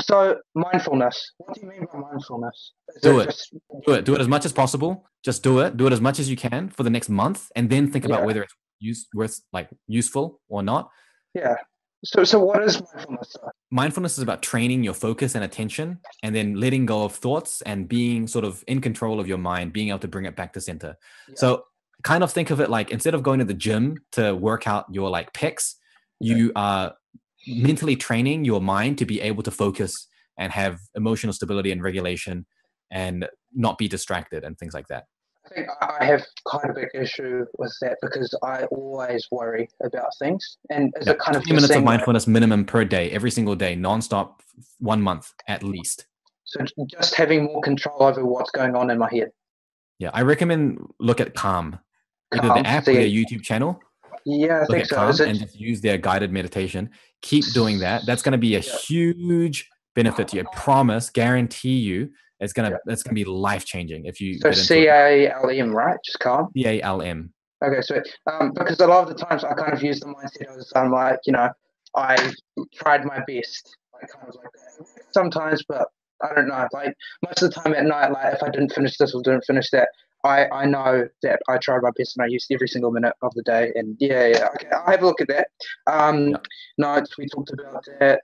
so mindfulness. What do you mean by mindfulness? Is do it. Just... Do it. Do it as much as possible. Just do it. Do it as much as you can for the next month, and then think about yeah. whether it's use worth like useful or not. Yeah. So, so what is mindfulness? Mindfulness is about training your focus and attention, and then letting go of thoughts and being sort of in control of your mind, being able to bring it back to center. Yeah. So, kind of think of it like instead of going to the gym to work out your like pecs, you are mentally training your mind to be able to focus and have emotional stability and regulation and not be distracted and things like that. I think I have quite a big issue with that because I always worry about things. And as a kind of 20 minutes of mindfulness minimum per day, every single day, nonstop, one month at least. So just having more control over what's going on in my head. Yeah, I recommend look at Calm, either the app or their YouTube channel. Yeah, I look think so. Calm and just use their guided meditation. Keep doing that. That's going to be a yeah. huge benefit to you. I promise, guarantee you, it's gonna yeah. it's gonna be life changing if you. So C A L M, right? Just calm. C A L M. Okay, so um, because a lot of the times I kind of use the mindset as I'm like, you know, I tried my best, like kind of like that. Sometimes, but I don't know. Like most of the time at night, like if I didn't finish this or didn't finish that, I, I know that I tried my best and I used every single minute of the day. And yeah, yeah, okay, I'll have a look at that. Um, yeah. Notes, we talked about that.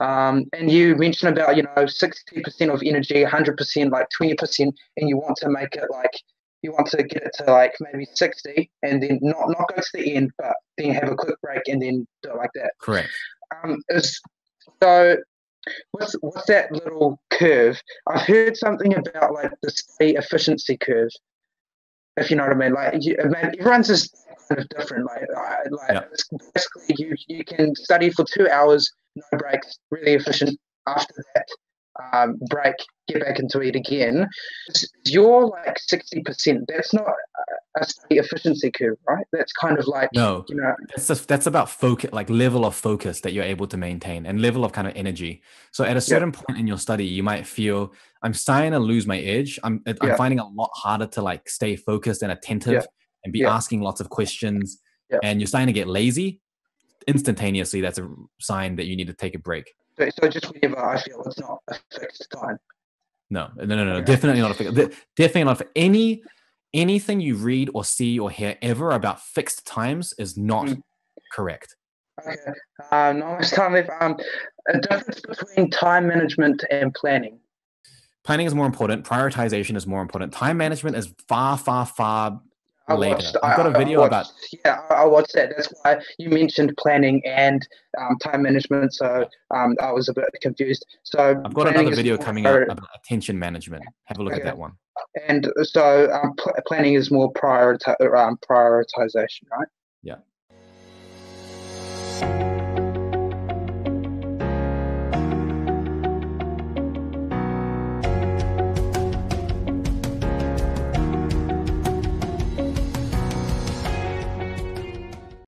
Um, and you mentioned about, you know, 60% of energy, 100%, like 20%, and you want to make it like, you want to get it to like maybe 60 and then not, not go to the end, but then have a quick break and then do it like that. Correct. Um, is, so what's, what's that little curve? I've heard something about like the study efficiency curve, if you know what I mean. Like, you, man, everyone's just kind of different. Like, like yeah. basically, you, you can study for two hours no breaks, really efficient. After that um, break, get back into it again. You're like 60%. That's not a study efficiency curve, right? That's kind of like, no, you know, that's, just, that's about focus, like level of focus that you're able to maintain and level of kind of energy. So at a certain point in your study, you might feel, I'm starting to lose my edge. I'm, I'm yeah. finding a lot harder to like stay focused and attentive yeah. and be asking lots of questions. And you're starting to get lazy instantaneously, that's a sign that you need to take a break. So, so just whenever I feel it's not a fixed time. No, no, no, no, definitely not a fixed. Definitely not for any anything you read or see or hear ever about fixed times is not mm. correct. Okay. Uh, time, if um, a difference between time management and planning. Planning is more important. Prioritization is more important. Time management is far, far, far I later. Watched, I've got a video watched, about. Yeah, I watched that. That's why you mentioned planning and um, time management. So um, I was a bit confused. So I've got another video coming up about attention management. Have a look okay. at that one. And so um, pl- planning is more priorita- um, prioritization, right?